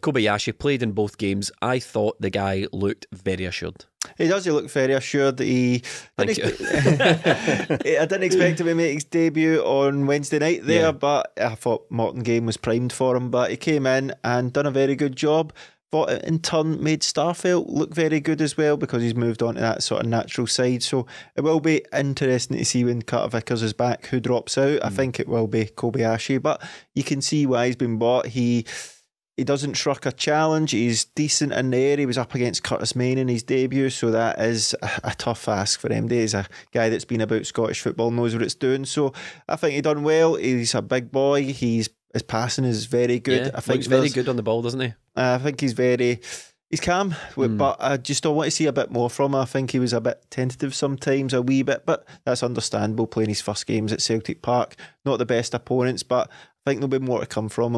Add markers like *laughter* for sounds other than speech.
Kobayashi played in both games. I thought the guy looked very assured. He does. He look very assured. He Thank didn't I *laughs* didn't expect him to make his debut on Wednesday night there, Yeah. but I thought Morton game was primed for him. But he came in and done a very good job. It in turn made Starfelt look very good as well because he's moved on to that sort of natural side. So it will be interesting to see when Carter Vickers is back who drops out. Hmm. I think it will be Kobayashi, but you can see why he's been bought. He he doesn't shrug a challenge. He's decent in there. He was up against Curtis Main in his debut, so that is a, a tough ask for MD. He's a guy that's been about Scottish football, knows what it's doing. So I think he done well. He's a big boy. He's his passing is very good. Yeah, I think he's very good on the ball, doesn't he? I think he's very. He's calm, Hmm. but I just don't want to see a bit more from him. I think he was a bit tentative sometimes, a wee bit, but that's understandable playing his first games at Celtic Park. Not the best opponents, but I think there'll be more to come from him.